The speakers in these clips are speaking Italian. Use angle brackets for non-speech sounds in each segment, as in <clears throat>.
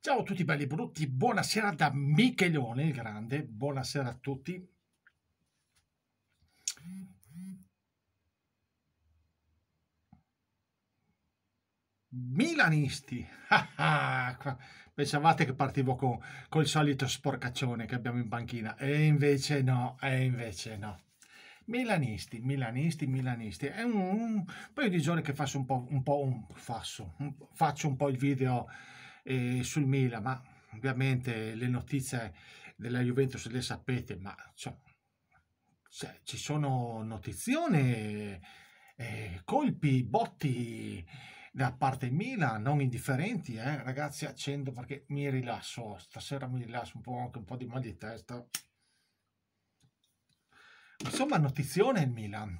Ciao a tutti belli e brutti, buonasera da Michelone il Grande, buonasera a tutti. Milanisti, <laughs> pensavate che partivo con, con il solito sporcaccione che abbiamo in panchina e invece no, e invece no. Milanisti, milanisti, milanisti. È un, un paio di giorni che faccio un po', un po' un, faccio, un, faccio un po' il video eh, sul Milan, ma ovviamente le notizie della Juventus le sapete, ma cioè, ci sono notizioni, eh, colpi, botti da parte Milan, non indifferenti, eh? ragazzi accendo perché mi rilasso, stasera mi rilasso un po' anche un po' di mal di testa. Insomma, notizione il Milan.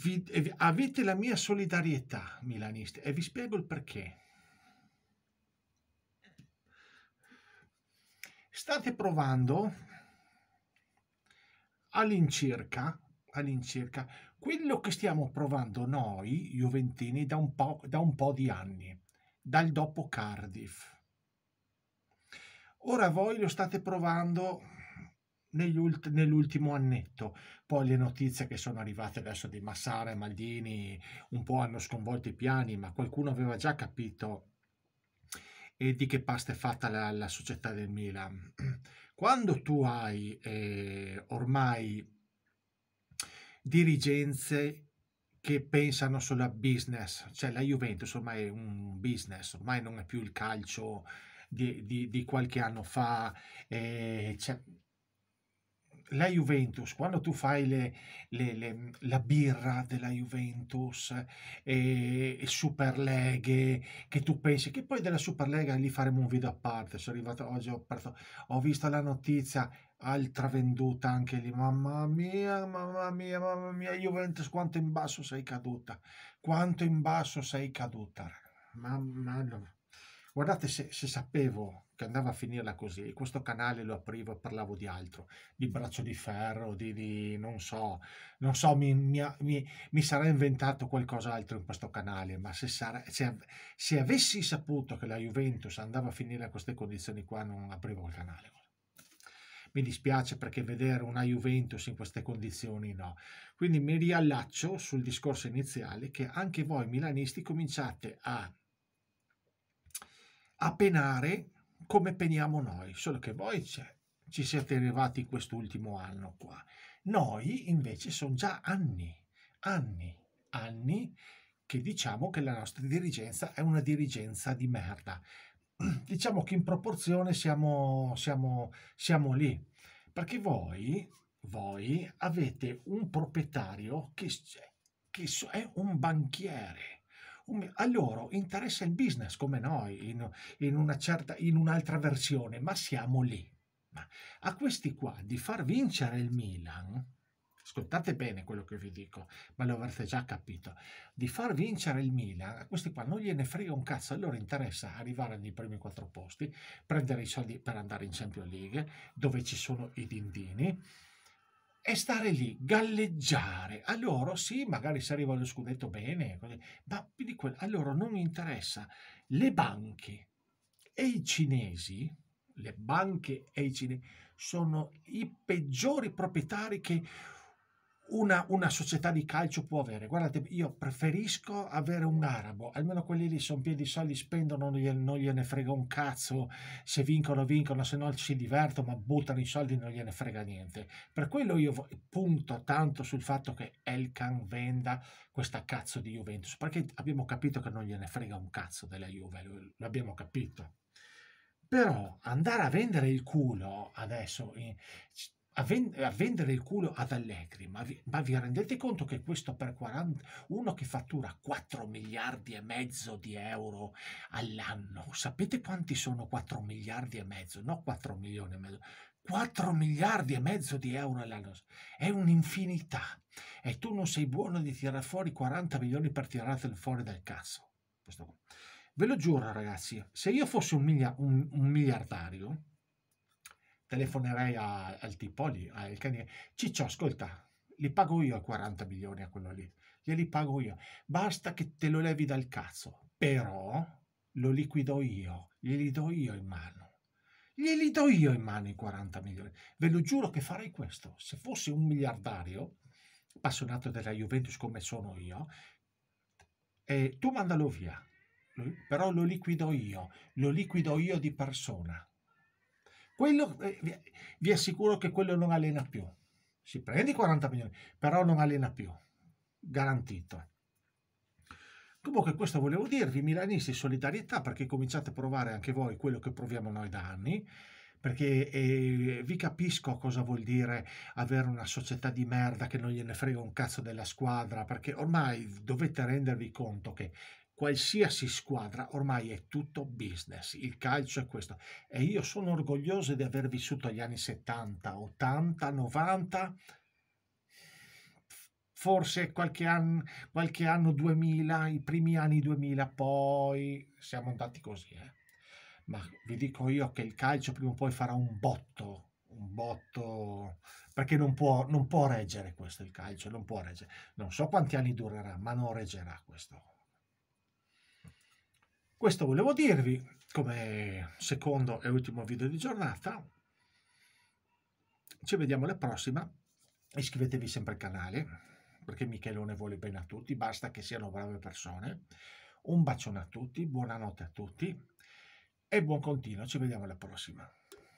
Vi, avete la mia solidarietà, milanisti, e vi spiego il perché. State provando all'incirca, all'incirca quello che stiamo provando noi, Juventini, da un po', da un po di anni, dal dopo Cardiff. Ora voi lo state provando nell'ultimo annetto. Poi le notizie che sono arrivate adesso di Massara e Maldini un po' hanno sconvolto i piani, ma qualcuno aveva già capito e di che pasta è fatta la, la società del Milan. Quando tu hai eh, ormai dirigenze che pensano solo a business, cioè la Juventus ormai è un business, ormai non è più il calcio di, di, di qualche anno fa, eh, cioè, la Juventus, quando tu fai le, le, le, la birra della Juventus e, e Superleghe, che tu pensi che poi della Superlega lì faremo un video a parte, sono arrivato oggi, ho, perso, ho visto la notizia, altra venduta anche lì, mamma mia, mamma mia, mamma mia, Juventus quanto in basso sei caduta, quanto in basso sei caduta, mamma mia. Guardate se, se sapevo che andava a finirla così, questo canale lo aprivo e parlavo di altro, di braccio di ferro, di, di non so, non so, mi, mi, mi, mi sarà inventato qualcos'altro in questo canale, ma se, sarà, se, se, avessi saputo che la Juventus andava a finire a queste condizioni qua non aprivo il canale. Mi dispiace perché vedere una Juventus in queste condizioni no. Quindi mi riallaccio sul discorso iniziale che anche voi milanisti cominciate a a penare come peniamo noi, solo che voi ci siete arrivati quest'ultimo anno qua. Noi invece sono già anni, anni, anni che diciamo che la nostra dirigenza è una dirigenza di merda. <clears throat> Diciamo che in proporzione siamo, siamo, siamo lì, perché voi, voi avete un proprietario che, che è un banchiere a loro interessa il business come noi, in, in, una certa, in un'altra versione, ma siamo lì. Ma a questi qua di far vincere il Milan, ascoltate bene quello che vi dico, ma lo avrete già capito, di far vincere il Milan, a questi qua non gliene frega un cazzo, a loro interessa arrivare nei primi quattro posti, prendere i soldi per andare in Champions League, dove ci sono i dindini, e stare lì, galleggiare. A loro sì, magari se arriva lo scudetto bene, ma a loro non interessa. Le banche e i cinesi, le banche e i cinesi, sono i peggiori proprietari che una, una, società di calcio può avere. Guardate, io preferisco avere un arabo, almeno quelli lì sono piedi soldi, spendono, non gliene, non gliene frega un cazzo, se vincono vincono, se no si divertono, ma buttano i soldi non gliene frega niente. Per quello io punto tanto sul fatto che Elkan venda questa cazzo di Juventus, perché abbiamo capito che non gliene frega un cazzo della Juve, l'abbiamo capito. Però andare a vendere il culo adesso... In, a, ven- a, vendere il culo ad Allegri, ma vi, ma vi, rendete conto che questo per 40, uno che fattura 4 miliardi e mezzo di euro all'anno, sapete quanti sono 4 miliardi e mezzo? No 4 milioni e mezzo, 4 miliardi e mezzo di euro all'anno, è un'infinità e tu non sei buono di tirare fuori 40 milioni per tirartelo fuori dal cazzo. Ve lo giuro ragazzi, se io fossi un, milia- un, un miliardario, telefonerei a, al tipo lì, al cane, Ciccio, ascolta, li pago io a 40 milioni a quello lì, glieli pago io, basta che te lo levi dal cazzo, però lo liquido io, glieli do io in mano. Glieli do io in mano i 40 milioni. Ve lo giuro che farei questo. Se fossi un miliardario, appassionato della Juventus come sono io, e tu mandalo via. Però lo liquido io, lo liquido io di persona. Quello, eh, vi assicuro che quello non allena più. Si prende i 40 milioni, però non allena più. Garantito. Comunque questo volevo dirvi, milanisti, solidarietà perché cominciate a provare anche voi quello che proviamo noi da anni, perché eh, vi capisco cosa vuol dire avere una società di merda che non gliene frega un cazzo della squadra, perché ormai dovete rendervi conto che qualsiasi squadra ormai è tutto business, il calcio è questo e io sono orgoglioso di aver vissuto gli anni 70, 80, 90 forse qualche anno, qualche anno 2000, i primi anni 2000, poi siamo andati così. Eh. Ma vi dico io che il calcio prima o poi farà un botto, un botto, perché non può, non può reggere questo il calcio, non può reggere. Non so quanti anni durerà, ma non reggerà questo. Questo volevo dirvi come secondo e ultimo video di giornata. Ci vediamo alla prossima. Iscrivetevi sempre al canale, perché Michelone vuole bene a tutti, basta che siano brave persone. Un bacione a tutti, buonanotte a tutti e buon continuo, ci vediamo alla prossima.